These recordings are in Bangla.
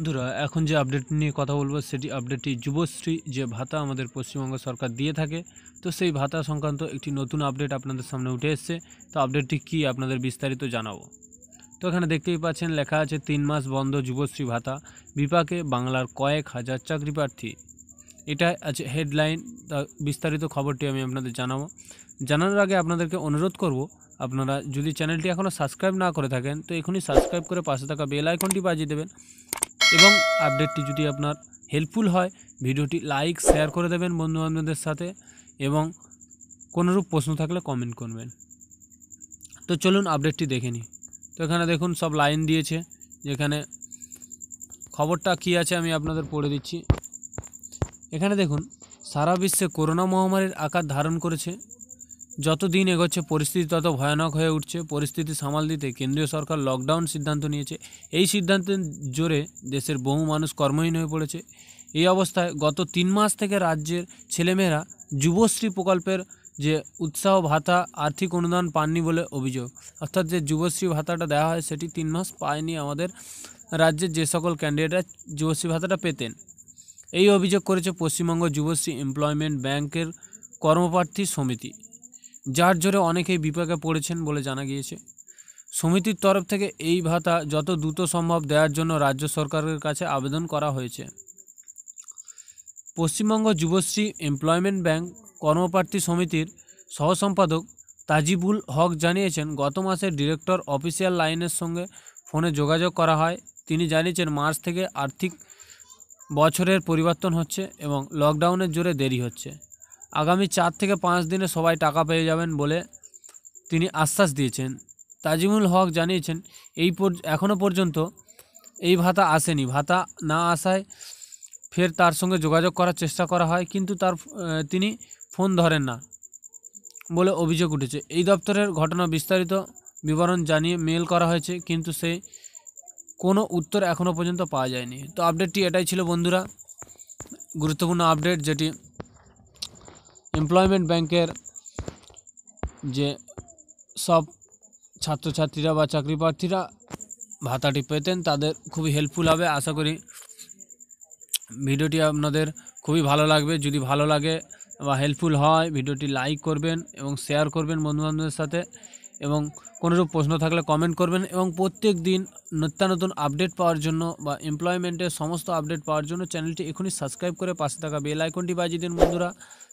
বন্ধুরা, এখন যে আপডেট নিয়ে কথা বলব, সেটি আপডেটটি যুবশ্রী, যে ভাতা আমাদের পশ্চিমবঙ্গ সরকার দিয়ে থাকে। তো সেই ভাতা সংক্রান্ত একটি নতুন আপডেট আপনাদের সামনে উঠে এসছে। তো আপডেটটি কি, আপনাদের বিস্তারিত জানাব। তো এখানে দেখতেই পাচ্ছেন, লেখা আছে, তিন মাস বন্ধ যুবশ্রী ভাতা। বিপাকে বাংলার কয়েক হাজার চাকরি প্রার্থী। এটা আছে হেডলাইন বিস্তারিত খবরটি আমি আপনাদের জানাব। জানানোর আগে আপনাদেরকে অনুরোধ করব, আপনারা যদি চ্যানেলটি এখনও সাবস্ক্রাইব না করে থাকেন, তো এখনই সাবস্ক্রাইব করে পাশে থাকা বেল আইকনটি বাজিয়ে দেবেন। এবং আপডেটটি যদি আপনার হেল্পফুল হয়, ভিডিওটি লাইক শেয়ার করে দেবেন বন্ধুবান্ধবদের সাথে এবং কোনোরূপ প্রশ্ন থাকলে কমেন্ট করবেন। তো চলুন আপডেটটি দেখে নিই। তো এখানে দেখুন সব লাইন দিয়েছে, যেখানে খবরটা কী আছে আমি আপনাদের পড়ে দিচ্ছি। এখানে দেখুন, সারা বিশ্বে করোনা মহামারীর আকার ধারণ করেছে। যত দিন এগোচ্ছে, পরিস্থিতি তত ভয়ানক হয়ে উঠছে। পরিস্থিতি সামাল দিতে কেন্দ্রীয় সরকার লকডাউন সিদ্ধান্ত নিয়েছে। এই সিদ্ধান্তের জোরে দেশের বহু মানুষ কর্মহীন হয়ে পড়েছে। এই অবস্থায় গত তিন মাস থেকে রাজ্যের ছেলেমেয়েরা যুবশ্রী প্রকল্পের যে উৎসাহ ভাতা, আর্থিক অনুদান পাননি বলে অভিযোগ। অর্থাৎ যে যুবশ্রী ভাতাটা দেওয়া হয়, সেটি তিন মাস পায়নি আমাদের রাজ্যের যে সকল ক্যান্ডিডেটরা যুবশ্রী ভাতাটা পেতেন। এই অভিযোগ করেছে পশ্চিমবঙ্গ যুবশ্রী এমপ্লয়মেন্ট ব্যাংকের কর্মপ্রার্থী সমিতি। যার জোরে অনেকেই বিপাকে পড়েছেন বলে জানা গিয়েছে। সমিতির তরফ থেকে এই ভাতা যত দ্রুত সম্ভব দেওয়ার জন্য রাজ্য সরকারের কাছে আবেদন করা হয়েছে। পশ্চিমবঙ্গ যুবশ্রী এমপ্লয়মেন্ট ব্যাংক কর্মপ্রার্থী সমিতির সহসম্পাদক তাজিবুল হক জানিয়েছেন, গত মাসে ডিরেক্টর অফিসিয়াল লাইনের সঙ্গে ফোনে যোগাযোগ করা হয়। তিনি জানিয়েছেন, মার্চ থেকে আর্থিক বছরের পরিবর্তন হচ্ছে এবং লকডাউনের জোরে দেরি হচ্ছে। আগামী চার থেকে পাঁচ দিনে সবাই টাকা পেয়ে যাবেন বলে তিনি আশ্বাস দিয়েছেন। তাজিমুল হক জানিয়েছেন, এই এখনও পর্যন্ত এই ভাতা আসেনি। ভাতা না আসায় ফের তার সঙ্গে যোগাযোগ করার চেষ্টা করা হয়, কিন্তু তার তিনি ফোন ধরেন না বলে অভিযোগ উঠেছে। এই দপ্তরের ঘটনা বিস্তারিত বিবরণ জানিয়ে মেল করা হয়েছে, কিন্তু সেই কোনো উত্তর এখনও পর্যন্ত পাওয়া যায়নি। তো আপডেটটি এটাই ছিল বন্ধুরা। গুরুত্বপূর্ণ আপডেট যেটি এমপ্লয়মেন্ট ব্যাংকের যে সব ছাত্রছাত্রীরা বা চাকরি প্রার্থীরা ভাতাটি পেতেন, তাদের খুবই হেল্পফুল হবে। আশা করি ভিডিওটি আপনাদের খুবই ভালো লাগবে। যদি ভালো লাগে বা হেল্পফুল হয়, ভিডিওটি লাইক করবেন এবং শেয়ার করবেন বন্ধুবান্ধবের সাথে এবং কোনোরূপ প্রশ্ন থাকলে কমেন্ট করবেন এবং প্রত্যেক দিন নিত্য নতুন আপডেট পাওয়ার জন্য বা এমপ্লয়মেন্টের সমস্ত আপডেট পাওয়ার জন্য চ্যানেলটি এখনই সাবস্ক্রাইব করে পাশে থাকা বেল আইকনটি বাজিয়ে দিন বন্ধুরা।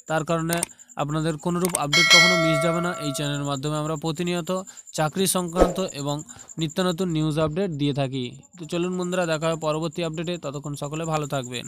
তার কারণে আপনাদের কোনোরূপ আপডেট কখনো মিস যাবে না। এই চ্যানেলের মাধ্যমে আমরা প্রতিনিয়ত চাকরি সংক্রান্ত এবং নিত্য নতুন নিউজ আপডেট দিয়ে থাকি। তো চলুন বন্ধুরা, দেখা হবে পরবর্তী আপডেটে ততক্ষণ সকলে ভালো থাকবেন।